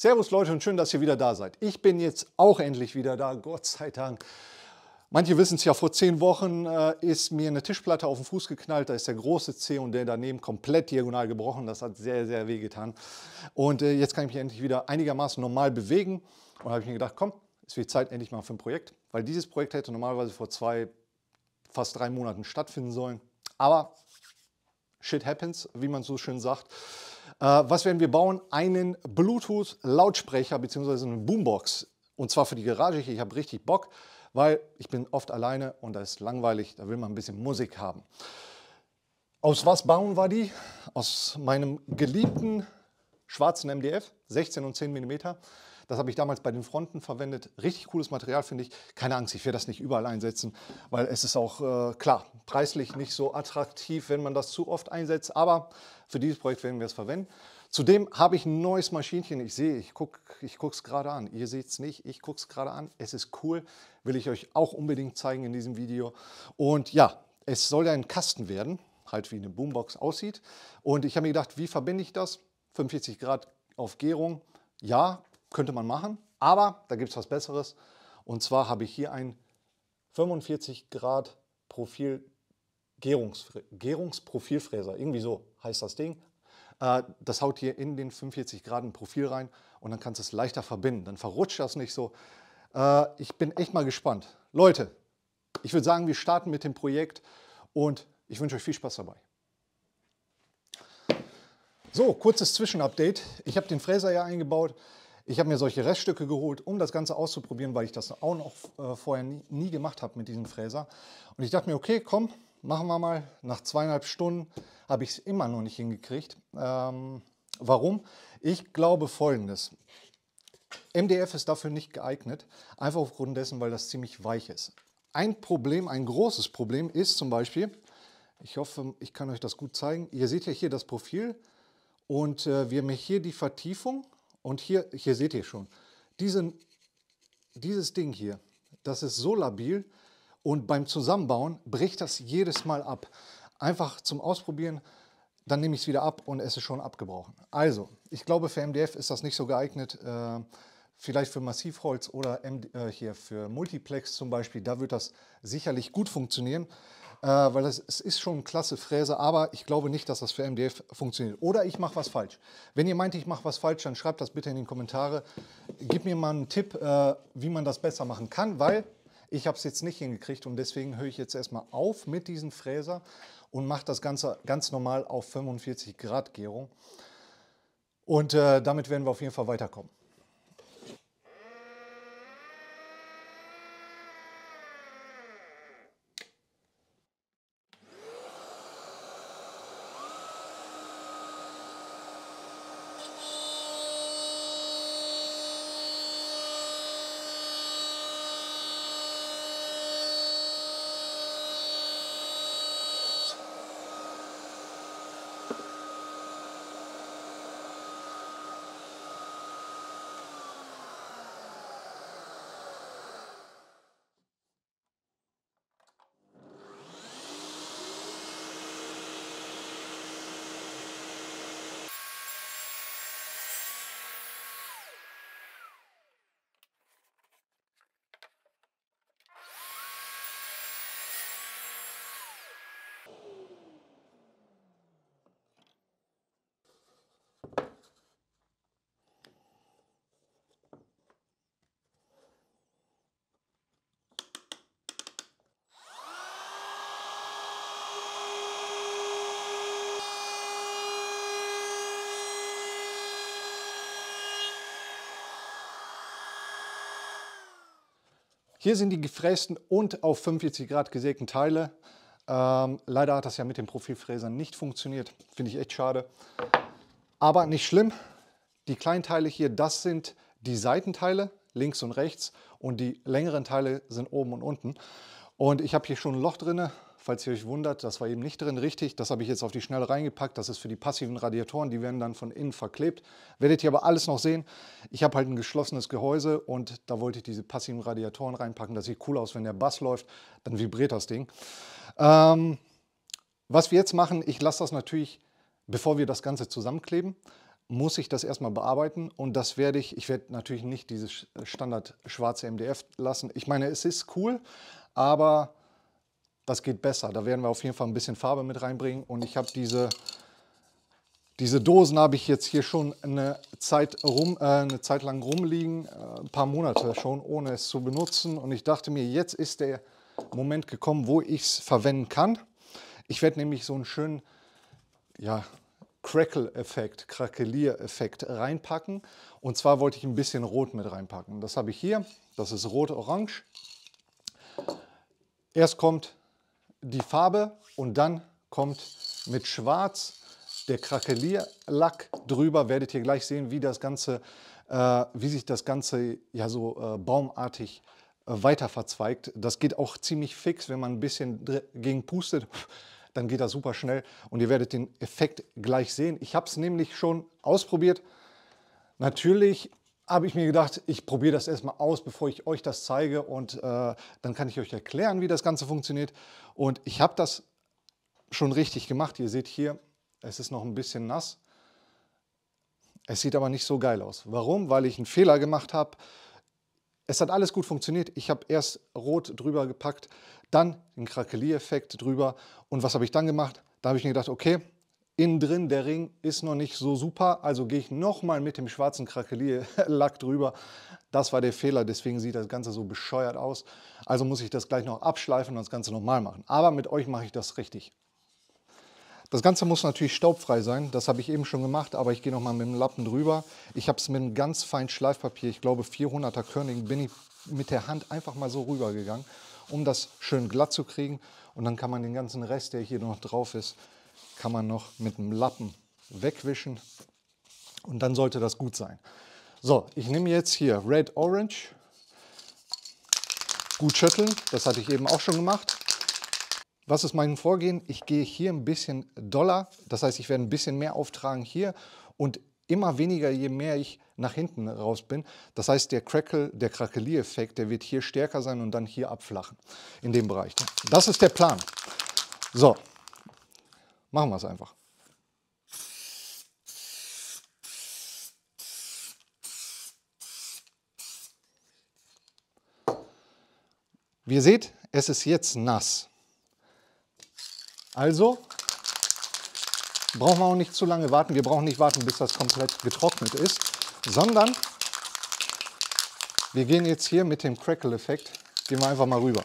Servus Leute und schön, dass ihr wieder da seid. Ich bin jetzt auch endlich wieder da, Gott sei Dank. Manche wissen es ja, vor zehn Wochen äh, ist mir eine Tischplatte auf den Fuß geknallt. Da ist der große C und der daneben komplett diagonal gebrochen. Das hat sehr, sehr weh getan. Und äh, jetzt kann ich mich endlich wieder einigermaßen normal bewegen. Und habe ich mir gedacht, komm, es wird Zeit endlich mal für ein Projekt. Weil dieses Projekt hätte normalerweise vor zwei, fast drei Monaten stattfinden sollen. Aber shit happens, wie man so schön sagt. Äh, was werden wir bauen? Einen Bluetooth-Lautsprecher bzw. eine Boombox. Und zwar für die Garage. Ich habe richtig Bock, weil ich bin oft alleine und da ist langweilig. Da will man ein bisschen Musik haben. Aus was bauen wir die? Aus meinem geliebten schwarzen MDF, 16 und 10 mm. Das habe ich damals bei den Fronten verwendet. Richtig cooles Material, finde ich. Keine Angst, ich werde das nicht überall einsetzen, weil es ist auch, äh, klar, preislich nicht so attraktiv, wenn man das zu oft einsetzt. Aber für dieses Projekt werden wir es verwenden. Zudem habe ich ein neues Maschinchen. Ich sehe, ich gucke ich es gerade an. Ihr seht es nicht, ich gucke es gerade an. Es ist cool, will ich euch auch unbedingt zeigen in diesem Video. Und ja, es soll ja ein Kasten werden, halt wie eine Boombox aussieht. Und ich habe mir gedacht, wie verbinde ich das? 45 Grad auf Gärung. Ja, könnte man machen, aber da gibt es was Besseres. Und zwar habe ich hier ein 45 Grad Profil Gärungsfr Gärungsprofilfräser. Irgendwie so heißt das Ding. Äh, das haut hier in den 45 Grad Profil rein und dann kannst du es leichter verbinden. Dann verrutscht das nicht so. Äh, ich bin echt mal gespannt. Leute, ich würde sagen, wir starten mit dem Projekt und ich wünsche euch viel Spaß dabei. So, kurzes Zwischenupdate. Ich habe den Fräser ja eingebaut. Ich habe mir solche Reststücke geholt, um das Ganze auszuprobieren, weil ich das auch noch äh, vorher nie, nie gemacht habe mit diesem Fräser. Und ich dachte mir, okay, komm, machen wir mal. Nach zweieinhalb Stunden habe ich es immer noch nicht hingekriegt. Ähm, warum? Ich glaube folgendes. MDF ist dafür nicht geeignet, einfach aufgrund dessen, weil das ziemlich weich ist. Ein Problem, ein großes Problem ist zum Beispiel, ich hoffe, ich kann euch das gut zeigen. Ihr seht ja hier das Profil und äh, wir haben hier die Vertiefung und hier, hier seht ihr schon, diesen, dieses Ding hier, das ist so labil und beim Zusammenbauen bricht das jedes Mal ab. Einfach zum Ausprobieren, dann nehme ich es wieder ab und es ist schon abgebrochen. Also, ich glaube für MDF ist das nicht so geeignet. Äh, vielleicht für Massivholz oder MD, äh, hier für Multiplex zum Beispiel, da wird das sicherlich gut funktionieren äh, weil das, es ist schon klasse Fräse, aber ich glaube nicht, dass das für MDF funktioniert. Oder ich mache was falsch. Wenn ihr meint, ich mache was falsch, dann schreibt das bitte in die Kommentare. Gib mir mal einen Tipp, äh, wie man das besser machen kann, weil ich habe es jetzt nicht hingekriegt und deswegen höre ich jetzt erstmal auf mit diesem Fräser und mache das Ganze ganz normal auf 45 Grad Gärung. Und äh, damit werden wir auf jeden Fall weiterkommen. Hier sind die gefrästen und auf 45 Grad gesägten Teile. Ähm, leider hat das ja mit dem Profilfräsern nicht funktioniert. Finde ich echt schade. Aber nicht schlimm. Die kleinen Teile hier, das sind die Seitenteile, links und rechts. Und die längeren Teile sind oben und unten. Und ich habe hier schon ein Loch drin, falls ihr euch wundert, das war eben nicht drin richtig. Das habe ich jetzt auf die Schnelle reingepackt. Das ist für die passiven Radiatoren, die werden dann von innen verklebt. Werdet ihr aber alles noch sehen. Ich habe halt ein geschlossenes Gehäuse und da wollte ich diese passiven Radiatoren reinpacken. Das sieht cool aus, wenn der Bass läuft, dann vibriert das Ding. Ähm, was wir jetzt machen, ich lasse das natürlich, bevor wir das Ganze zusammenkleben, muss ich das erstmal bearbeiten und das werde ich, ich werde natürlich nicht dieses Standard schwarze MDF lassen. Ich meine, es ist cool, aber das geht besser. Da werden wir auf jeden Fall ein bisschen Farbe mit reinbringen und ich habe diese, diese Dosen habe ich jetzt hier schon eine Zeit, rum, äh, eine Zeit lang rumliegen, äh, ein paar Monate schon, ohne es zu benutzen und ich dachte mir, jetzt ist der Moment gekommen, wo ich es verwenden kann. Ich werde nämlich so einen schönen, ja, Crackle-Effekt, Krakelier-Effekt reinpacken. Und zwar wollte ich ein bisschen Rot mit reinpacken. Das habe ich hier. Das ist Rot-Orange. Erst kommt die Farbe und dann kommt mit Schwarz der Krakelierlack drüber. Werdet ihr gleich sehen, wie das Ganze, äh, wie sich das Ganze ja so äh, baumartig äh, weiter verzweigt. Das geht auch ziemlich fix, wenn man ein bisschen gegen pustet dann geht das super schnell und ihr werdet den Effekt gleich sehen. Ich habe es nämlich schon ausprobiert. Natürlich habe ich mir gedacht, ich probiere das erstmal aus, bevor ich euch das zeige und äh, dann kann ich euch erklären, wie das Ganze funktioniert. Und ich habe das schon richtig gemacht. Ihr seht hier, es ist noch ein bisschen nass. Es sieht aber nicht so geil aus. Warum? Weil ich einen Fehler gemacht habe. Es hat alles gut funktioniert. Ich habe erst rot drüber gepackt, dann den Krakelier-Effekt drüber. Und was habe ich dann gemacht? Da habe ich mir gedacht, okay, innen drin der Ring ist noch nicht so super, also gehe ich nochmal mit dem schwarzen Krakelier-Lack drüber. Das war der Fehler, deswegen sieht das Ganze so bescheuert aus. Also muss ich das gleich noch abschleifen und das Ganze nochmal machen. Aber mit euch mache ich das richtig. Das Ganze muss natürlich staubfrei sein, das habe ich eben schon gemacht, aber ich gehe nochmal mit dem Lappen drüber. Ich habe es mit einem ganz feinen Schleifpapier, ich glaube 400er Körning, bin ich mit der Hand einfach mal so rübergegangen, um das schön glatt zu kriegen. Und dann kann man den ganzen Rest, der hier noch drauf ist, kann man noch mit dem Lappen wegwischen. Und dann sollte das gut sein. So, ich nehme jetzt hier Red Orange. Gut schütteln, das hatte ich eben auch schon gemacht. Was ist mein Vorgehen? Ich gehe hier ein bisschen doller, das heißt, ich werde ein bisschen mehr auftragen hier und immer weniger, je mehr ich nach hinten raus bin. Das heißt, der Crackle, der Krakelier-Effekt, der wird hier stärker sein und dann hier abflachen, in dem Bereich. Das ist der Plan. So, machen wir es einfach. Wie ihr seht, es ist jetzt nass. Also brauchen wir auch nicht zu lange warten. Wir brauchen nicht warten, bis das komplett getrocknet ist, sondern wir gehen jetzt hier mit dem Crackle-Effekt, gehen wir einfach mal rüber.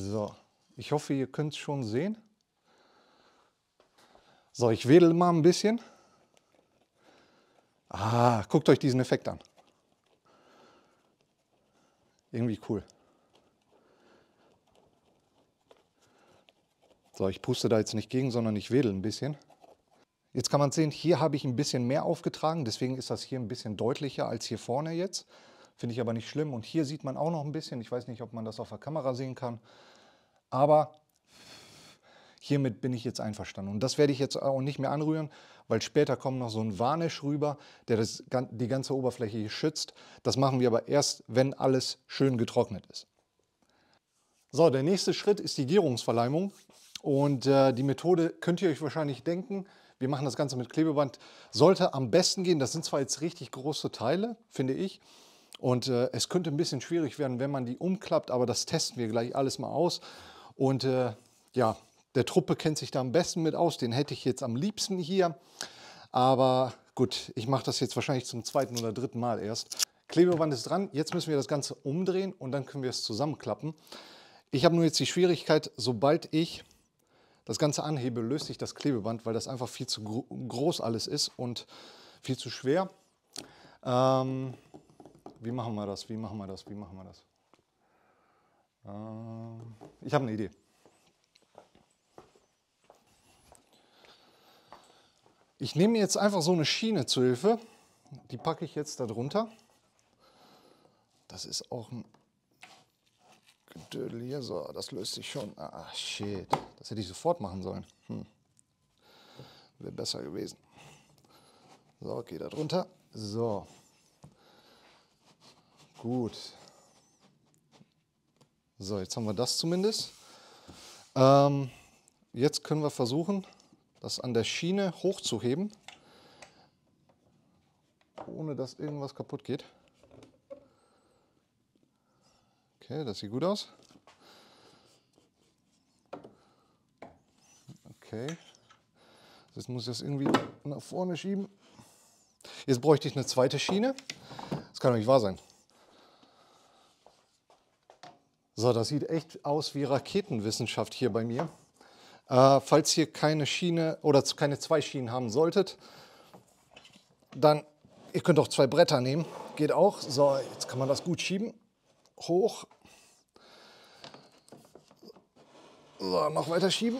So, ich hoffe, ihr könnt es schon sehen. So, ich wedel mal ein bisschen. Ah, guckt euch diesen Effekt an. Irgendwie cool. So, ich puste da jetzt nicht gegen, sondern ich wedel ein bisschen. Jetzt kann man sehen, hier habe ich ein bisschen mehr aufgetragen, deswegen ist das hier ein bisschen deutlicher als hier vorne jetzt. Finde ich aber nicht schlimm. Und hier sieht man auch noch ein bisschen, ich weiß nicht, ob man das auf der Kamera sehen kann, aber hiermit bin ich jetzt einverstanden. Und das werde ich jetzt auch nicht mehr anrühren, weil später kommt noch so ein Varnish rüber, der das, die ganze Oberfläche hier schützt. Das machen wir aber erst, wenn alles schön getrocknet ist. So, der nächste Schritt ist die Gärungsverleimung. Und äh, die Methode könnt ihr euch wahrscheinlich denken. Wir machen das Ganze mit Klebeband. Sollte am besten gehen. Das sind zwar jetzt richtig große Teile, finde ich. Und äh, es könnte ein bisschen schwierig werden, wenn man die umklappt. Aber das testen wir gleich alles mal aus. Und äh, ja, der Truppe kennt sich da am besten mit aus. Den hätte ich jetzt am liebsten hier. Aber gut, ich mache das jetzt wahrscheinlich zum zweiten oder dritten Mal erst. Klebeband ist dran. Jetzt müssen wir das Ganze umdrehen und dann können wir es zusammenklappen. Ich habe nur jetzt die Schwierigkeit, sobald ich das Ganze anhebe, löst sich das Klebeband, weil das einfach viel zu groß alles ist und viel zu schwer. Ähm, wie machen wir das? Wie machen wir das? Wie machen wir das? Ähm, ich habe eine Idee. Ich nehme jetzt einfach so eine Schiene zu Hilfe. Die packe ich jetzt da drunter. Das ist auch ein Gedödel hier. So, das löst sich schon. Ah, shit. Das hätte ich sofort machen sollen. Hm. Wäre besser gewesen. So, geht da drunter. So. Gut. So, jetzt haben wir das zumindest. Ähm, jetzt können wir versuchen, das an der Schiene hochzuheben, ohne dass irgendwas kaputt geht. Okay, das sieht gut aus. Okay. Jetzt muss ich das irgendwie nach vorne schieben. Jetzt bräuchte ich eine zweite Schiene. Das kann doch nicht wahr sein. So, das sieht echt aus wie Raketenwissenschaft hier bei mir. Äh, falls ihr keine Schiene oder keine zwei Schienen haben solltet, dann, ihr könnt auch zwei Bretter nehmen, geht auch. So, jetzt kann man das gut schieben. Hoch. So, noch weiter schieben.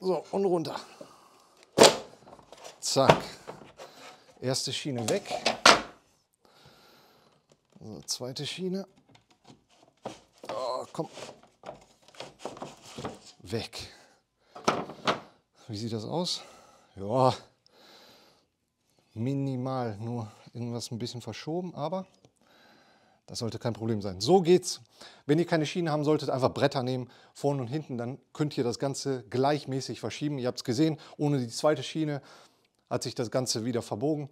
So, und runter. Zack. Erste Schiene weg. So, zweite Schiene komm. Weg. Wie sieht das aus? Ja, minimal, nur irgendwas ein bisschen verschoben, aber das sollte kein Problem sein. So geht's. Wenn ihr keine Schienen haben solltet, einfach Bretter nehmen, vorne und hinten, dann könnt ihr das Ganze gleichmäßig verschieben. Ihr habt es gesehen, ohne die zweite Schiene hat sich das Ganze wieder verbogen.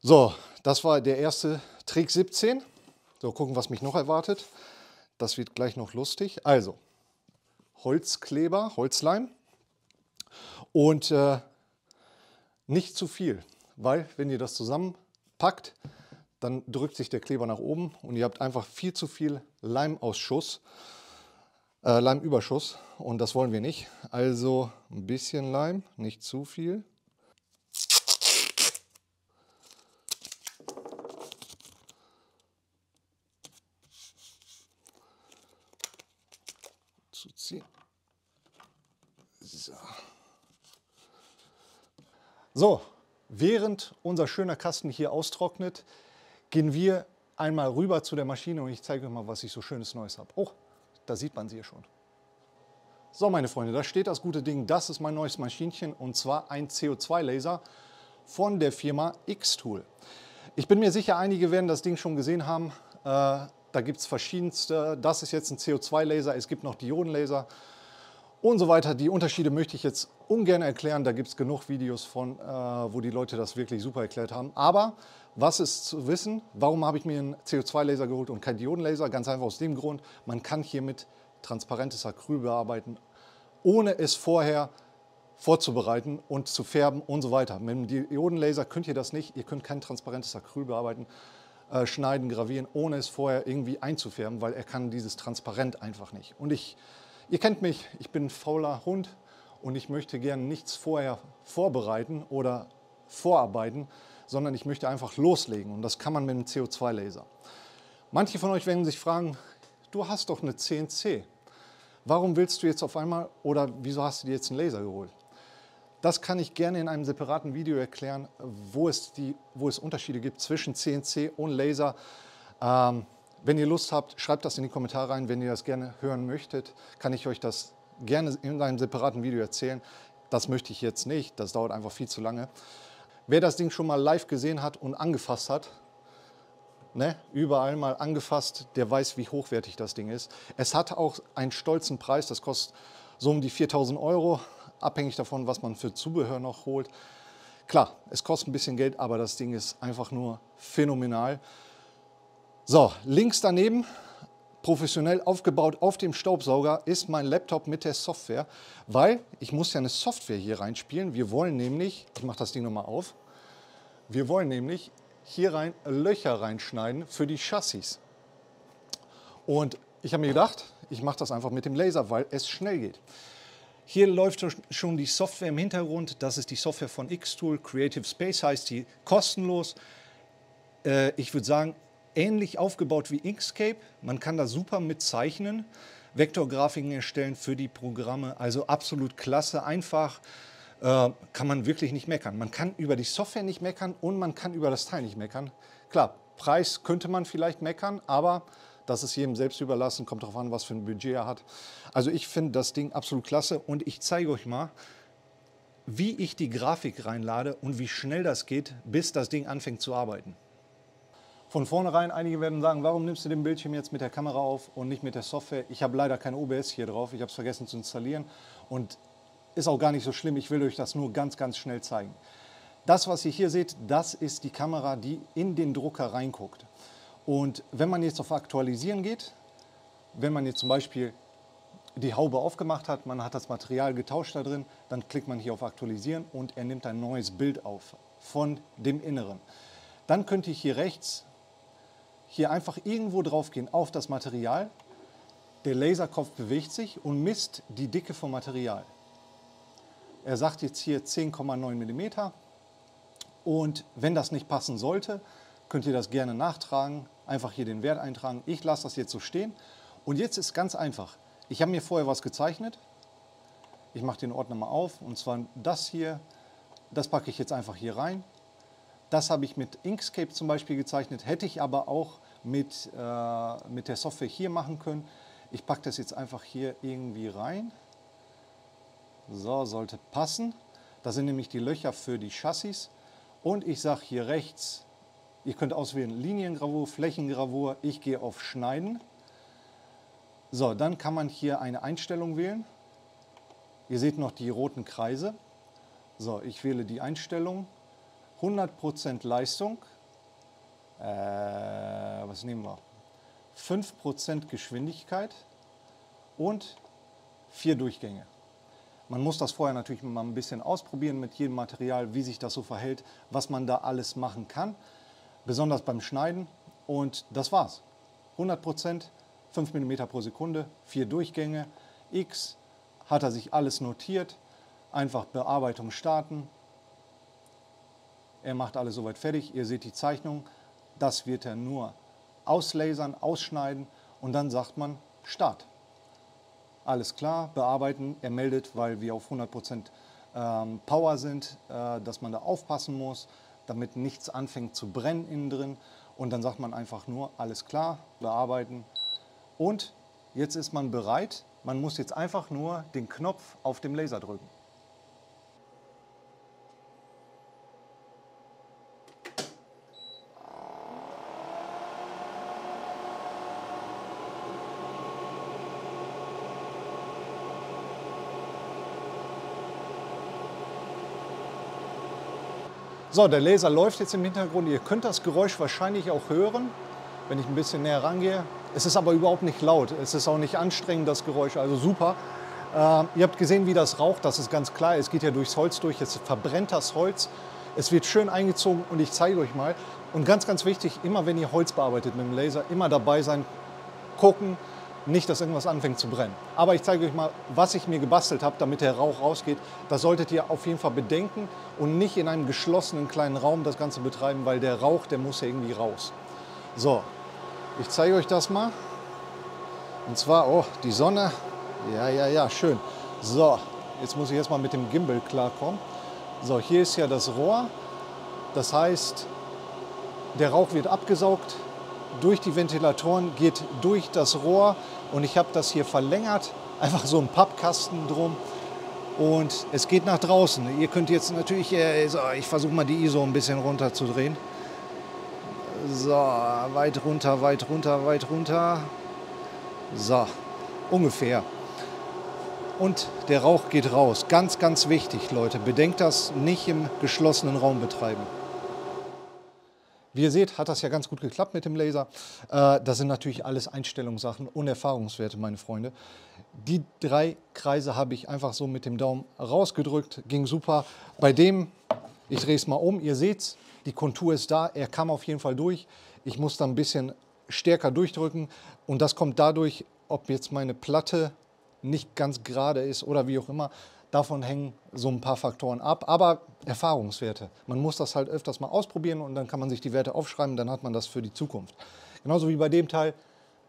So, das war der erste Trick 17. So, gucken, was mich noch erwartet. Das wird gleich noch lustig. Also, Holzkleber, Holzleim und äh, nicht zu viel, weil wenn ihr das zusammenpackt, dann drückt sich der Kleber nach oben und ihr habt einfach viel zu viel Leimausschuss, äh, Leimüberschuss und das wollen wir nicht. Also ein bisschen Leim, nicht zu viel. zuziehen. So. So, während unser schöner Kasten hier austrocknet, gehen wir einmal rüber zu der Maschine und ich zeige euch mal, was ich so schönes Neues habe. Oh, da sieht man sie hier schon. So, meine Freunde, da steht das gute Ding. Das ist mein neues Maschinchen und zwar ein CO2-Laser von der Firma X-Tool. Ich bin mir sicher, einige werden das Ding schon gesehen haben. Äh, da gibt es verschiedenste. Das ist jetzt ein CO2-Laser, es gibt noch Diodenlaser und so weiter. Die Unterschiede möchte ich jetzt ungern erklären. Da gibt es genug Videos von, äh, wo die Leute das wirklich super erklärt haben. Aber was ist zu wissen? Warum habe ich mir einen CO2-Laser geholt und keinen Diodenlaser? Ganz einfach aus dem Grund, man kann hiermit transparentes Acryl bearbeiten, ohne es vorher vorzubereiten und zu färben und so weiter. Mit dem Diodenlaser könnt ihr das nicht. Ihr könnt kein transparentes Acryl bearbeiten. Äh, schneiden, gravieren, ohne es vorher irgendwie einzufärben, weil er kann dieses Transparent einfach nicht. Und ich, ihr kennt mich, ich bin ein fauler Hund und ich möchte gerne nichts vorher vorbereiten oder vorarbeiten, sondern ich möchte einfach loslegen und das kann man mit einem CO2-Laser. Manche von euch werden sich fragen, du hast doch eine CNC. Warum willst du jetzt auf einmal oder wieso hast du dir jetzt einen Laser geholt? Das kann ich gerne in einem separaten Video erklären, wo es, die, wo es Unterschiede gibt zwischen CNC und Laser. Ähm, wenn ihr Lust habt, schreibt das in die Kommentare rein. Wenn ihr das gerne hören möchtet, kann ich euch das gerne in einem separaten Video erzählen. Das möchte ich jetzt nicht, das dauert einfach viel zu lange. Wer das Ding schon mal live gesehen hat und angefasst hat, ne, überall mal angefasst, der weiß, wie hochwertig das Ding ist. Es hat auch einen stolzen Preis, das kostet so um die 4000 Euro abhängig davon, was man für Zubehör noch holt. Klar, es kostet ein bisschen Geld, aber das Ding ist einfach nur phänomenal. So, links daneben, professionell aufgebaut auf dem Staubsauger, ist mein Laptop mit der Software, weil ich muss ja eine Software hier reinspielen. Wir wollen nämlich, ich mache das Ding nochmal auf, wir wollen nämlich hier rein Löcher reinschneiden für die Chassis. Und ich habe mir gedacht, ich mache das einfach mit dem Laser, weil es schnell geht. Hier läuft schon die Software im Hintergrund. Das ist die Software von Xtool. Creative Space heißt die, kostenlos. Äh, ich würde sagen, ähnlich aufgebaut wie Inkscape. Man kann da super mit zeichnen, Vektorgrafiken erstellen für die Programme. Also absolut klasse, einfach. Äh, kann man wirklich nicht meckern. Man kann über die Software nicht meckern und man kann über das Teil nicht meckern. Klar, Preis könnte man vielleicht meckern, aber das ist jedem selbst überlassen, kommt darauf an, was für ein Budget er hat. Also ich finde das Ding absolut klasse und ich zeige euch mal, wie ich die Grafik reinlade und wie schnell das geht, bis das Ding anfängt zu arbeiten. Von vornherein, einige werden sagen, warum nimmst du den Bildschirm jetzt mit der Kamera auf und nicht mit der Software? Ich habe leider kein OBS hier drauf, ich habe es vergessen zu installieren und ist auch gar nicht so schlimm, ich will euch das nur ganz, ganz schnell zeigen. Das, was ihr hier seht, das ist die Kamera, die in den Drucker reinguckt. Und wenn man jetzt auf Aktualisieren geht, wenn man jetzt zum Beispiel die Haube aufgemacht hat, man hat das Material getauscht da drin, dann klickt man hier auf Aktualisieren und er nimmt ein neues Bild auf von dem Inneren. Dann könnte ich hier rechts hier einfach irgendwo drauf gehen auf das Material. Der Laserkopf bewegt sich und misst die Dicke vom Material. Er sagt jetzt hier 10,9 mm. Und wenn das nicht passen sollte, könnt ihr das gerne nachtragen. Einfach hier den Wert eintragen. Ich lasse das jetzt so stehen. Und jetzt ist ganz einfach. Ich habe mir vorher was gezeichnet. Ich mache den Ordner mal auf. Und zwar das hier. Das packe ich jetzt einfach hier rein. Das habe ich mit Inkscape zum Beispiel gezeichnet. Hätte ich aber auch mit, äh, mit der Software hier machen können. Ich packe das jetzt einfach hier irgendwie rein. So, sollte passen. Das sind nämlich die Löcher für die Chassis. Und ich sage hier rechts, ihr könnt auswählen Liniengravur, Flächengravur. Ich gehe auf Schneiden. So, dann kann man hier eine Einstellung wählen. Ihr seht noch die roten Kreise. So, ich wähle die Einstellung. 100% Leistung äh, was nehmen wir? 5% Geschwindigkeit und vier Durchgänge. Man muss das vorher natürlich mal ein bisschen ausprobieren mit jedem Material, wie sich das so verhält, was man da alles machen kann, besonders beim Schneiden. Und das war's. 100% 5 mm pro Sekunde, vier Durchgänge. X hat er sich alles notiert. Einfach Bearbeitung starten. Er macht alles soweit fertig. Ihr seht die Zeichnung. Das wird er nur auslasern, ausschneiden und dann sagt man Start. Alles klar, bearbeiten. Er meldet, weil wir auf 100% ähm, Power sind, äh, dass man da aufpassen muss, damit nichts anfängt zu brennen innen drin. Und dann sagt man einfach nur, alles klar, bearbeiten. Und jetzt ist man bereit. Man muss jetzt einfach nur den Knopf auf dem Laser drücken. So, der Laser läuft jetzt im Hintergrund. Ihr könnt das Geräusch wahrscheinlich auch hören, wenn ich ein bisschen näher rangehe. Es ist aber überhaupt nicht laut. Es ist auch nicht anstrengend, das Geräusch. Also super. Äh, ihr habt gesehen, wie das raucht. Das ist ganz klar. Es geht ja durchs Holz durch. Es verbrennt das Holz. Es wird schön eingezogen und ich zeige euch mal. Und ganz, ganz wichtig, immer wenn ihr Holz bearbeitet mit dem Laser, immer dabei sein, gucken, nicht, dass irgendwas anfängt zu brennen. Aber ich zeige euch mal, was ich mir gebastelt habe, damit der Rauch rausgeht. Das solltet ihr auf jeden Fall bedenken und nicht in einem geschlossenen kleinen Raum das Ganze betreiben, weil der Rauch, der muss ja irgendwie raus. So, ich zeige euch das mal. Und zwar, oh, die Sonne. Ja, ja, ja, schön. So, jetzt muss ich erstmal mit dem Gimbal klarkommen. So, hier ist ja das Rohr. Das heißt, der Rauch wird abgesaugt, durch die Ventilatoren, geht durch das Rohr und ich habe das hier verlängert, einfach so ein Pappkasten drum und es geht nach draußen. Ihr könnt jetzt natürlich, äh, ich versuche mal die ISO ein bisschen runterzudrehen. So, weit runter, weit runter, weit runter. So, ungefähr. Und der Rauch geht raus. Ganz, ganz wichtig, Leute. Bedenkt das nicht im geschlossenen Raum betreiben. Wie ihr seht, hat das ja ganz gut geklappt mit dem Laser. Äh, das sind natürlich alles Einstellungssachen und Erfahrungswerte, meine Freunde. Die drei Kreise habe ich einfach so mit dem Daumen rausgedrückt, ging super. Bei dem, ich drehe es mal um, ihr seht es, die Kontur ist da, er kam auf jeden Fall durch. Ich muss da ein bisschen stärker durchdrücken und das kommt dadurch, ob jetzt meine Platte nicht ganz gerade ist oder wie auch immer, Davon hängen so ein paar Faktoren ab, aber Erfahrungswerte. Man muss das halt öfters mal ausprobieren und dann kann man sich die Werte aufschreiben, dann hat man das für die Zukunft. Genauso wie bei dem Teil,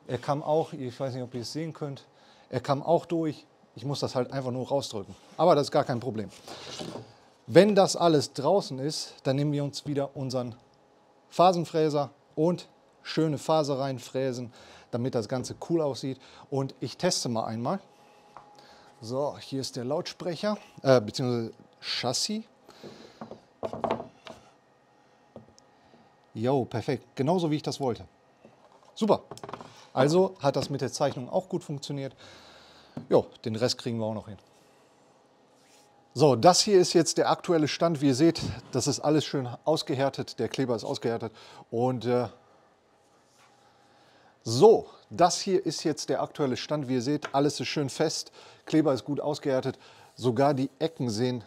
er kam auch, ich weiß nicht, ob ihr es sehen könnt, er kam auch durch. Ich muss das halt einfach nur rausdrücken. Aber das ist gar kein Problem. Wenn das alles draußen ist, dann nehmen wir uns wieder unseren Phasenfräser und schöne Faser reinfräsen, damit das Ganze cool aussieht. Und ich teste mal einmal. So, hier ist der Lautsprecher, äh, beziehungsweise Chassis. Jo, perfekt. Genauso wie ich das wollte. Super. Also hat das mit der Zeichnung auch gut funktioniert. Jo, den Rest kriegen wir auch noch hin. So, das hier ist jetzt der aktuelle Stand. Wie ihr seht, das ist alles schön ausgehärtet. Der Kleber ist ausgehärtet. Und äh, so, das hier ist jetzt der aktuelle Stand. Wie ihr seht, alles ist schön fest. Kleber ist gut ausgehärtet. Sogar die Ecken sehen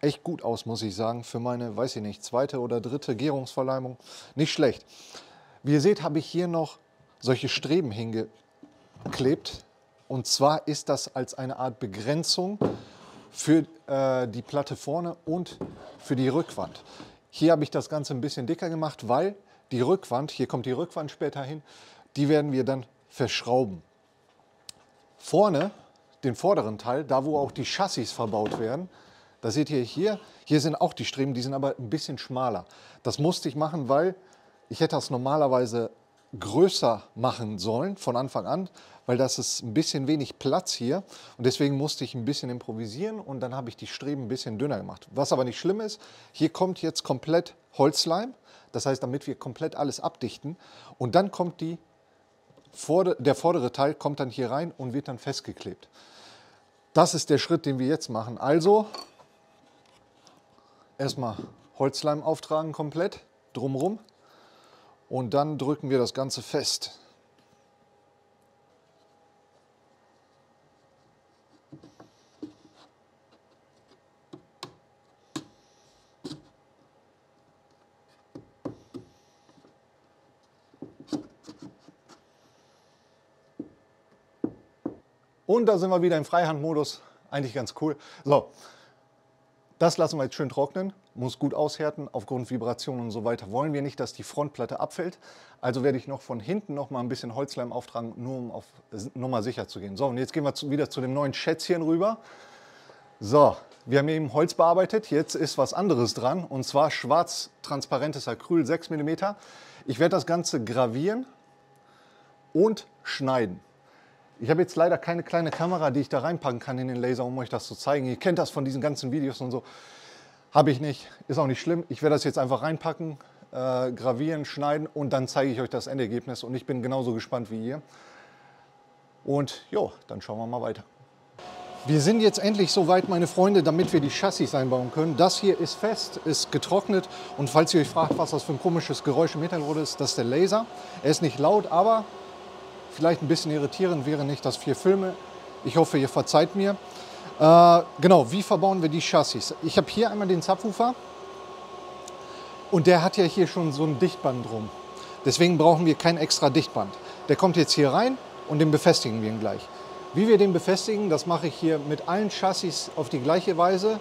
echt gut aus, muss ich sagen. Für meine, weiß ich nicht, zweite oder dritte Gärungsverleimung. Nicht schlecht. Wie ihr seht, habe ich hier noch solche Streben hingeklebt. Und zwar ist das als eine Art Begrenzung für äh, die Platte vorne und für die Rückwand. Hier habe ich das Ganze ein bisschen dicker gemacht, weil die Rückwand, hier kommt die Rückwand später hin, die werden wir dann verschrauben. Vorne, den vorderen Teil, da wo auch die Chassis verbaut werden, da seht ihr hier, hier sind auch die Streben, die sind aber ein bisschen schmaler. Das musste ich machen, weil ich hätte das normalerweise größer machen sollen von Anfang an, weil das ist ein bisschen wenig Platz hier und deswegen musste ich ein bisschen improvisieren und dann habe ich die Streben ein bisschen dünner gemacht. Was aber nicht schlimm ist, hier kommt jetzt komplett Holzleim, das heißt, damit wir komplett alles abdichten und dann kommt die, der vordere Teil kommt dann hier rein und wird dann festgeklebt. Das ist der Schritt, den wir jetzt machen. Also erstmal Holzleim auftragen komplett drumherum und dann drücken wir das Ganze fest. Und da sind wir wieder im Freihandmodus. Eigentlich ganz cool. So, das lassen wir jetzt schön trocknen, muss gut aushärten. Aufgrund Vibration und so weiter wollen wir nicht, dass die Frontplatte abfällt. Also werde ich noch von hinten noch mal ein bisschen Holzleim auftragen, nur um auf Nummer sicher zu gehen. So, und jetzt gehen wir zu, wieder zu dem neuen Schätzchen rüber. So, wir haben eben Holz bearbeitet. Jetzt ist was anderes dran und zwar schwarz transparentes Acryl 6 mm. Ich werde das Ganze gravieren und schneiden. Ich habe jetzt leider keine kleine Kamera, die ich da reinpacken kann in den Laser, um euch das zu zeigen. Ihr kennt das von diesen ganzen Videos und so. Habe ich nicht, ist auch nicht schlimm. Ich werde das jetzt einfach reinpacken, äh, gravieren, schneiden und dann zeige ich euch das Endergebnis. Und ich bin genauso gespannt wie ihr. Und jo, dann schauen wir mal weiter. Wir sind jetzt endlich soweit, meine Freunde, damit wir die Chassis einbauen können. Das hier ist fest, ist getrocknet und falls ihr euch fragt, was das für ein komisches Geräusch im Hintergrund ist, das ist der Laser. Er ist nicht laut, aber vielleicht ein bisschen irritierend wäre nicht, dass vier Filme. Ich hoffe, ihr verzeiht mir. Äh, genau, wie verbauen wir die Chassis? Ich habe hier einmal den Subwoofer und der hat ja hier schon so ein Dichtband drum. Deswegen brauchen wir kein extra Dichtband. Der kommt jetzt hier rein und den befestigen wir ihn gleich. Wie wir den befestigen, das mache ich hier mit allen Chassis auf die gleiche Weise.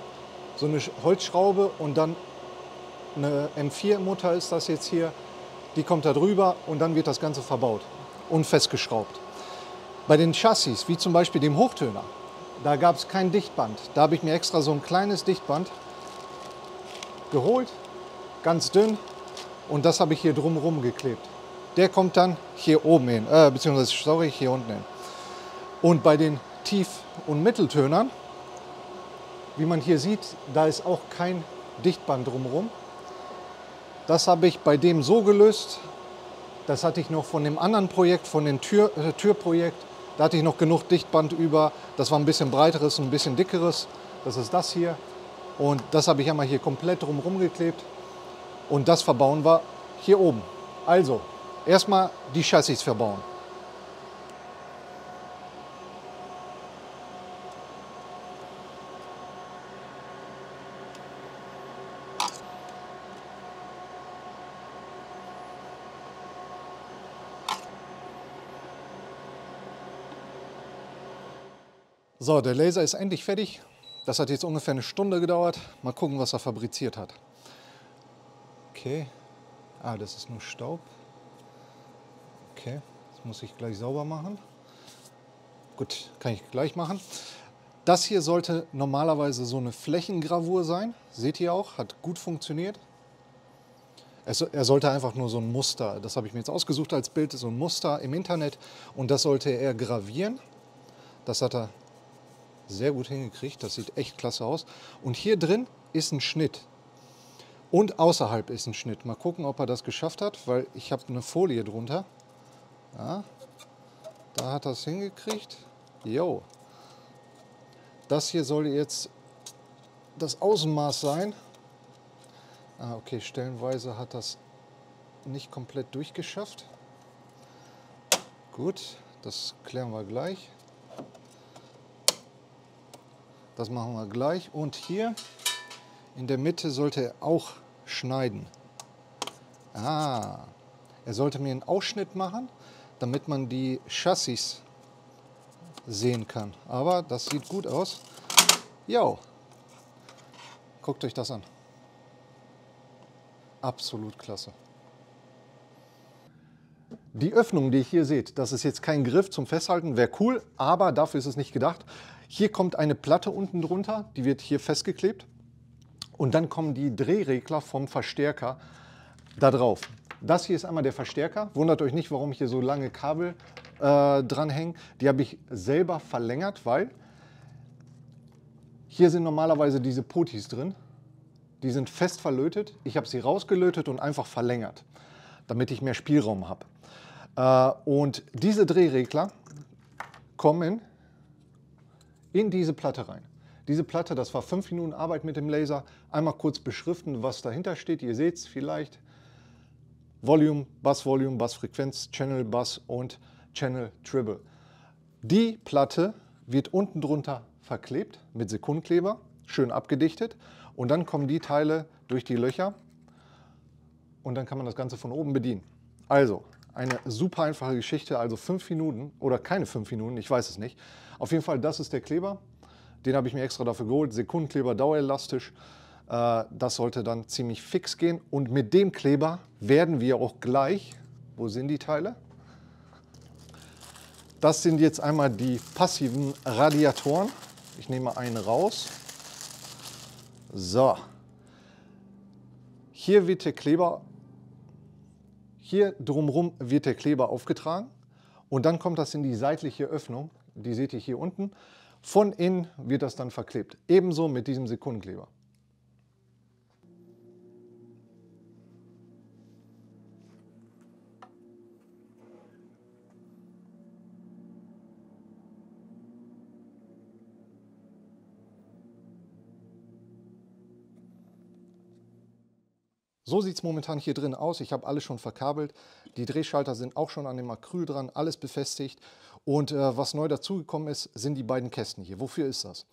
So eine Holzschraube und dann eine M4-Mutter ist das jetzt hier. Die kommt da drüber und dann wird das Ganze verbaut und festgeschraubt. Bei den Chassis, wie zum Beispiel dem Hochtöner, da gab es kein Dichtband. Da habe ich mir extra so ein kleines Dichtband geholt, ganz dünn, und das habe ich hier drumherum geklebt. Der kommt dann hier oben hin, äh, beziehungsweise, sorry, hier unten hin. Und bei den Tief- und Mitteltönern, wie man hier sieht, da ist auch kein Dichtband drumherum. Das habe ich bei dem so gelöst, das hatte ich noch von dem anderen Projekt, von dem Tür, äh, Türprojekt. Da hatte ich noch genug Dichtband über. Das war ein bisschen breiteres, ein bisschen dickeres. Das ist das hier. Und das habe ich einmal hier komplett drumherum geklebt. Und das verbauen wir hier oben. Also, erstmal die Chassis verbauen. So, der Laser ist endlich fertig. Das hat jetzt ungefähr eine Stunde gedauert. Mal gucken, was er fabriziert hat. Okay. Ah, das ist nur Staub. Okay, das muss ich gleich sauber machen. Gut, kann ich gleich machen. Das hier sollte normalerweise so eine Flächengravur sein. Seht ihr auch, hat gut funktioniert. Er sollte einfach nur so ein Muster, das habe ich mir jetzt ausgesucht als Bild, so ein Muster im Internet. Und das sollte er gravieren. Das hat er sehr gut hingekriegt. Das sieht echt klasse aus. Und hier drin ist ein Schnitt. Und außerhalb ist ein Schnitt. Mal gucken, ob er das geschafft hat, weil ich habe eine Folie drunter. Ja, da hat er es hingekriegt. Jo. Das hier soll jetzt das Außenmaß sein. Ah, okay, stellenweise hat das nicht komplett durchgeschafft. Gut, das klären wir gleich. Das machen wir gleich. Und hier in der Mitte sollte er auch schneiden. Ah, er sollte mir einen Ausschnitt machen, damit man die Chassis sehen kann. Aber das sieht gut aus. Jo, guckt euch das an. Absolut klasse. Die Öffnung, die ihr hier seht, das ist jetzt kein Griff zum Festhalten, wäre cool, aber dafür ist es nicht gedacht. Hier kommt eine Platte unten drunter, die wird hier festgeklebt. Und dann kommen die Drehregler vom Verstärker da drauf. Das hier ist einmal der Verstärker. Wundert euch nicht, warum hier so lange Kabel äh, dranhängen. Die habe ich selber verlängert, weil hier sind normalerweise diese Potis drin. Die sind fest verlötet. Ich habe sie rausgelötet und einfach verlängert, damit ich mehr Spielraum habe. Äh, und diese Drehregler kommen in diese Platte rein. Diese Platte, das war fünf Minuten Arbeit mit dem Laser. Einmal kurz beschriften, was dahinter steht. Ihr seht es vielleicht. Volume, Bass Volume, Bass Frequenz, Channel Bass und Channel Treble. Die Platte wird unten drunter verklebt mit Sekundenkleber, schön abgedichtet. Und dann kommen die Teile durch die Löcher und dann kann man das Ganze von oben bedienen. Also, eine super einfache Geschichte, also fünf Minuten oder keine fünf Minuten, ich weiß es nicht. Auf jeden Fall, das ist der Kleber. Den habe ich mir extra dafür geholt. Sekundenkleber, dauerelastisch. Äh, das sollte dann ziemlich fix gehen. Und mit dem Kleber werden wir auch gleich, wo sind die Teile? Das sind jetzt einmal die passiven Radiatoren. Ich nehme einen raus. So. Hier wird der Kleber, hier drumherum wird der Kleber aufgetragen und dann kommt das in die seitliche Öffnung. Die seht ihr hier unten. Von innen wird das dann verklebt. Ebenso mit diesem Sekundenkleber. So sieht es momentan hier drin aus. Ich habe alles schon verkabelt. Die Drehschalter sind auch schon an dem Acryl dran, alles befestigt. Und äh, was neu dazugekommen ist, sind die beiden Kästen hier. Wofür ist das?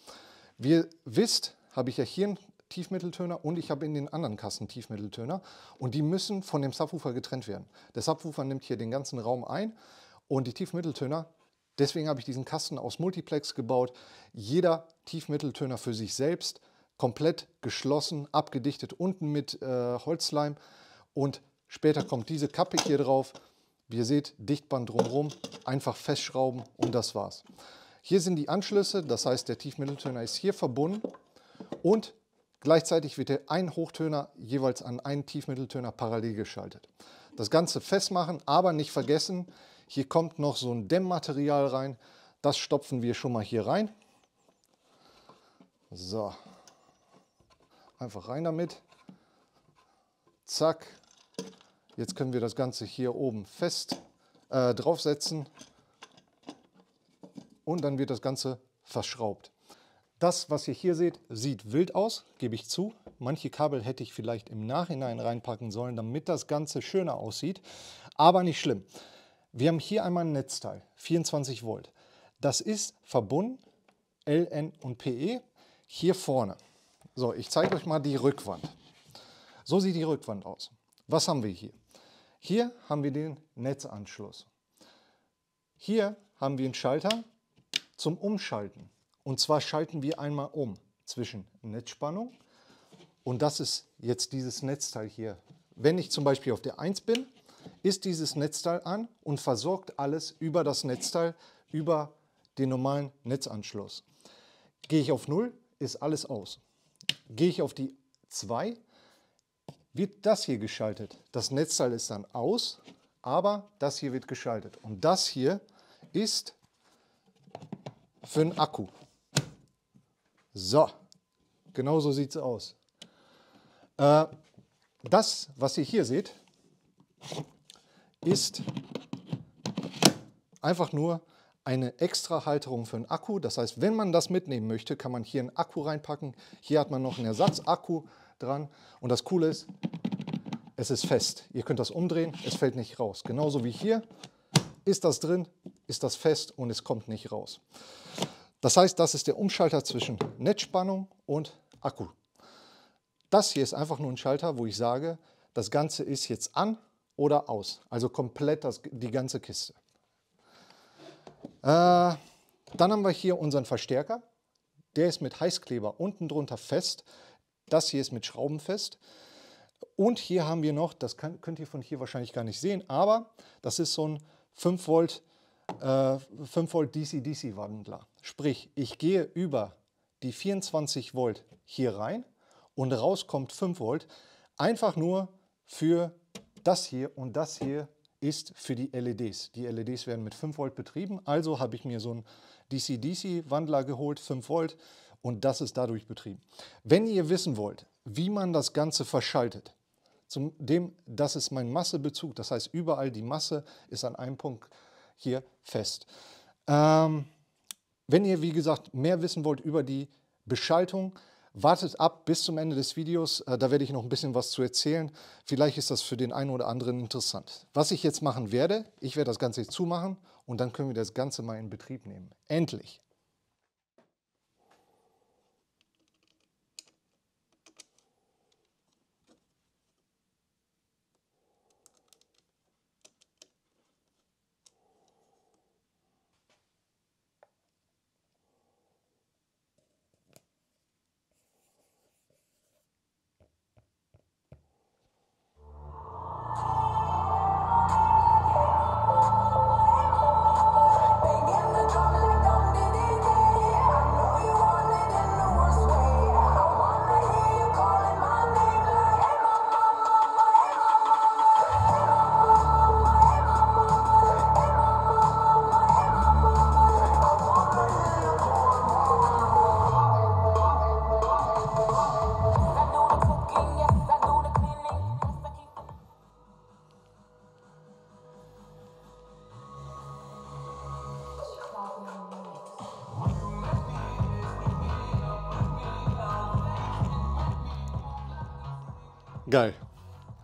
Wie ihr wisst, habe ich ja hier einen Tiefmitteltöner und ich habe in den anderen Kasten Tiefmitteltöner. Und die müssen von dem Subwoofer getrennt werden. Der Subwoofer nimmt hier den ganzen Raum ein und die Tiefmitteltöner Deswegen habe ich diesen Kasten aus Multiplex gebaut. Jeder Tiefmitteltöner für sich selbst komplett geschlossen, abgedichtet, unten mit äh, Holzleim und später kommt diese Kappe hier drauf. Wie ihr seht, Dichtband drumherum, einfach festschrauben und das war's. Hier sind die Anschlüsse, das heißt der Tiefmitteltöner ist hier verbunden und gleichzeitig wird der ein Hochtöner jeweils an einen Tiefmitteltöner parallel geschaltet. Das Ganze festmachen, aber nicht vergessen, hier kommt noch so ein Dämmmaterial rein. Das stopfen wir schon mal hier rein. So, Einfach rein damit. Zack. Jetzt können wir das Ganze hier oben fest äh, draufsetzen. Und dann wird das Ganze verschraubt. Das, was ihr hier seht, sieht wild aus, gebe ich zu. Manche Kabel hätte ich vielleicht im Nachhinein reinpacken sollen, damit das Ganze schöner aussieht. Aber nicht schlimm. Wir haben hier einmal ein Netzteil, 24 Volt. Das ist verbunden, LN und PE, hier vorne. So, ich zeige euch mal die Rückwand. So sieht die Rückwand aus. Was haben wir hier? Hier haben wir den Netzanschluss. Hier haben wir einen Schalter zum Umschalten. Und zwar schalten wir einmal um zwischen Netzspannung und das ist jetzt dieses Netzteil hier. Wenn ich zum Beispiel auf der 1 bin, ist dieses Netzteil an und versorgt alles über das Netzteil, über den normalen Netzanschluss. Gehe ich auf 0, ist alles aus. Gehe ich auf die 2, wird das hier geschaltet. Das Netzteil ist dann aus, aber das hier wird geschaltet. Und das hier ist für einen Akku. So, genau so sieht es aus. Äh, das, was ihr hier seht, ist einfach nur eine extra Halterung für einen Akku. Das heißt, wenn man das mitnehmen möchte, kann man hier einen Akku reinpacken. Hier hat man noch einen Ersatzakku dran. Und das Coole ist, es ist fest. Ihr könnt das umdrehen, es fällt nicht raus. Genauso wie hier ist das drin, ist das fest und es kommt nicht raus. Das heißt, das ist der Umschalter zwischen Netzspannung und Akku. Das hier ist einfach nur ein Schalter, wo ich sage, das Ganze ist jetzt an oder aus. Also komplett das, die ganze Kiste. Äh, dann haben wir hier unseren Verstärker. Der ist mit Heißkleber unten drunter fest. Das hier ist mit Schrauben fest. Und hier haben wir noch, das kann, könnt ihr von hier wahrscheinlich gar nicht sehen, aber das ist so ein 5 Volt, äh, 5 Volt DC-DC Wandler. Sprich, ich gehe über die 24 Volt hier rein und raus kommt 5 Volt. Einfach nur für das hier und das hier ist für die LEDs. Die LEDs werden mit 5 Volt betrieben, also habe ich mir so einen DC-DC-Wandler geholt, 5 Volt, und das ist dadurch betrieben. Wenn ihr wissen wollt, wie man das Ganze verschaltet, zum dem, das ist mein Massebezug, das heißt überall die Masse ist an einem Punkt hier fest. Ähm, wenn ihr, wie gesagt, mehr wissen wollt über die Beschaltung, Wartet ab bis zum Ende des Videos, äh, da werde ich noch ein bisschen was zu erzählen. Vielleicht ist das für den einen oder anderen interessant. Was ich jetzt machen werde, ich werde das Ganze jetzt zumachen und dann können wir das Ganze mal in Betrieb nehmen. Endlich!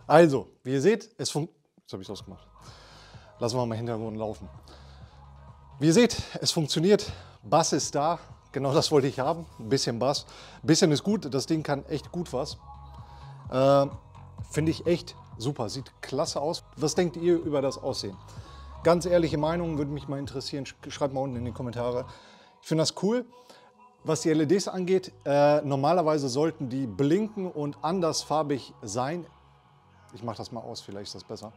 Also, wie ihr seht, es funktioniert. Jetzt habe ich es ausgemacht. Lassen wir mal Hintergrund laufen. Wie ihr seht, es funktioniert. Bass ist da. Genau das wollte ich haben. Ein bisschen Bass. Ein bisschen ist gut. Das Ding kann echt gut was. Äh, Finde ich echt super. Sieht klasse aus. Was denkt ihr über das Aussehen? Ganz ehrliche Meinung würde mich mal interessieren. Schreibt mal unten in die Kommentare. Ich finde das cool. Was die LEDs angeht, äh, normalerweise sollten die blinken und andersfarbig sein. Ich mache das mal aus, vielleicht ist das besser.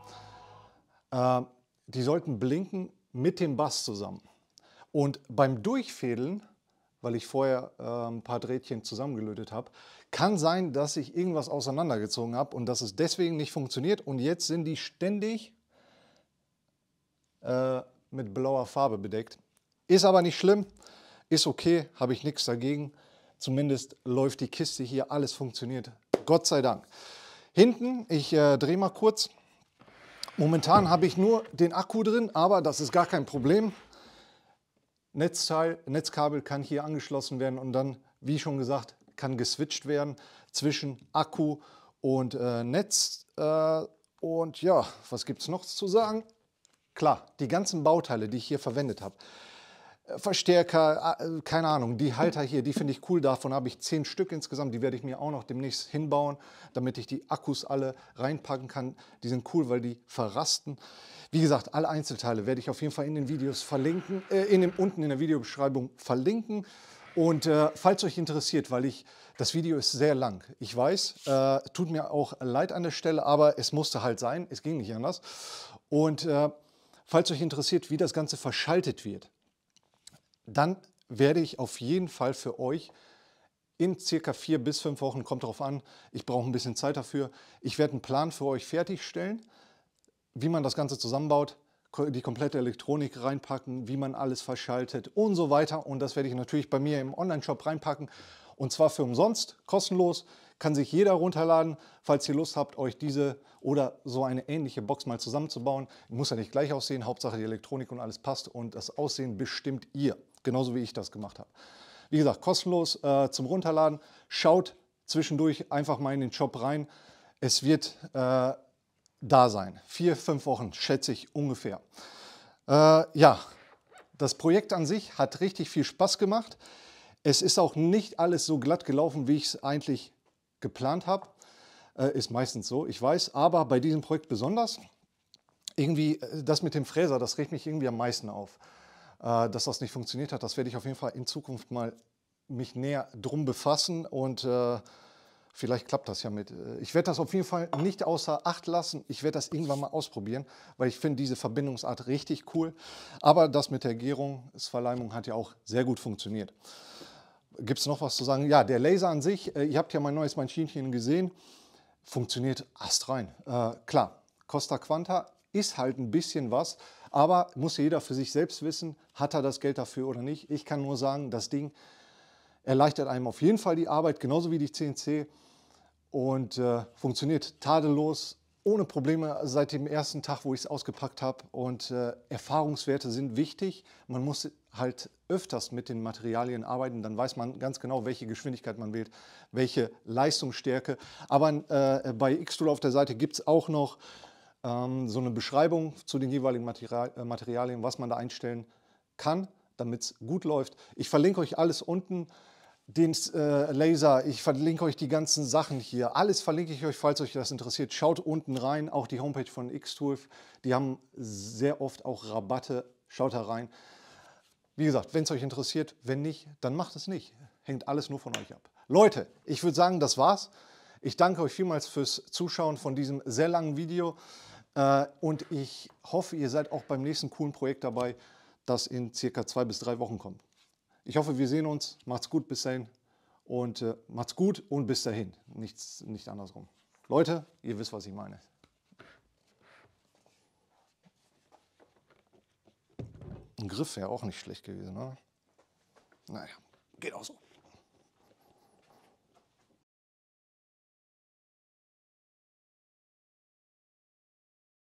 Äh, die sollten blinken mit dem Bass zusammen. Und beim Durchfädeln, weil ich vorher äh, ein paar Drähtchen zusammengelötet habe, kann sein, dass ich irgendwas auseinandergezogen habe und dass es deswegen nicht funktioniert. Und jetzt sind die ständig äh, mit blauer Farbe bedeckt. Ist aber nicht schlimm. Ist okay, habe ich nichts dagegen. Zumindest läuft die Kiste hier, alles funktioniert. Gott sei Dank. Hinten, ich äh, drehe mal kurz. Momentan habe ich nur den Akku drin, aber das ist gar kein Problem. Netzteil, Netzkabel kann hier angeschlossen werden und dann, wie schon gesagt, kann geswitcht werden zwischen Akku und äh, Netz. Äh, und ja, was gibt es noch zu sagen? Klar, die ganzen Bauteile, die ich hier verwendet habe, Verstärker, äh, keine Ahnung, die Halter hier, die finde ich cool. Davon habe ich zehn Stück insgesamt. Die werde ich mir auch noch demnächst hinbauen, damit ich die Akkus alle reinpacken kann. Die sind cool, weil die verrasten. Wie gesagt, alle Einzelteile werde ich auf jeden Fall in den Videos verlinken, äh, in dem, unten in der Videobeschreibung verlinken. Und äh, falls euch interessiert, weil ich, das Video ist sehr lang, ich weiß, äh, tut mir auch leid an der Stelle, aber es musste halt sein, es ging nicht anders. Und äh, falls euch interessiert, wie das Ganze verschaltet wird, dann werde ich auf jeden Fall für euch in circa vier bis fünf Wochen, kommt darauf an, ich brauche ein bisschen Zeit dafür, ich werde einen Plan für euch fertigstellen, wie man das Ganze zusammenbaut, die komplette Elektronik reinpacken, wie man alles verschaltet und so weiter. Und das werde ich natürlich bei mir im Online-Shop reinpacken. Und zwar für umsonst, kostenlos. Kann sich jeder runterladen, falls ihr Lust habt, euch diese oder so eine ähnliche Box mal zusammenzubauen. Muss ja nicht gleich aussehen, Hauptsache die Elektronik und alles passt und das Aussehen bestimmt ihr, genauso wie ich das gemacht habe. Wie gesagt, kostenlos äh, zum Runterladen. Schaut zwischendurch einfach mal in den Shop rein. Es wird äh, da sein. Vier, fünf Wochen, schätze ich ungefähr. Äh, ja, das Projekt an sich hat richtig viel Spaß gemacht. Es ist auch nicht alles so glatt gelaufen, wie ich es eigentlich geplant habe. Äh, ist meistens so, ich weiß. Aber bei diesem Projekt besonders. Irgendwie, äh, das mit dem Fräser, das regt mich irgendwie am meisten auf. Äh, dass das nicht funktioniert hat, das werde ich auf jeden Fall in Zukunft mal mich näher drum befassen und äh, Vielleicht klappt das ja mit. Äh, ich werde das auf jeden Fall nicht außer Acht lassen. Ich werde das irgendwann mal ausprobieren, weil ich finde diese Verbindungsart richtig cool. Aber das mit der Gärungsverleimung hat ja auch sehr gut funktioniert. Gibt es noch was zu sagen? Ja, der Laser an sich, äh, ihr habt ja mein neues Maschinchen gesehen, funktioniert astrein. Äh, klar, Costa Quanta ist halt ein bisschen was, aber muss jeder für sich selbst wissen, hat er das Geld dafür oder nicht. Ich kann nur sagen, das Ding erleichtert einem auf jeden Fall die Arbeit, genauso wie die CNC und äh, funktioniert tadellos, ohne Probleme seit dem ersten Tag, wo ich es ausgepackt habe. Und äh, Erfahrungswerte sind wichtig. Man muss halt öfters mit den Materialien arbeiten, dann weiß man ganz genau, welche Geschwindigkeit man wählt, welche Leistungsstärke. Aber äh, bei Xtool auf der Seite gibt es auch noch ähm, so eine Beschreibung zu den jeweiligen äh, Materialien, was man da einstellen kann, damit es gut läuft. Ich verlinke euch alles unten den äh, Laser, ich verlinke euch die ganzen Sachen hier. Alles verlinke ich euch, falls euch das interessiert. Schaut unten rein, auch die Homepage von Xtool. Die haben sehr oft auch Rabatte. Schaut da rein. Wie gesagt, wenn es euch interessiert, wenn nicht, dann macht es nicht. Hängt alles nur von euch ab. Leute, ich würde sagen, das war's. Ich danke euch vielmals fürs Zuschauen von diesem sehr langen Video. Äh, und ich hoffe, ihr seid auch beim nächsten coolen Projekt dabei, das in circa zwei bis drei Wochen kommt. Ich hoffe, wir sehen uns. Macht's gut bis dahin. Und äh, macht's gut und bis dahin. Nichts, nicht andersrum. Leute, ihr wisst, was ich meine. Ein Griff wäre auch nicht schlecht gewesen, ne? Naja, geht auch so.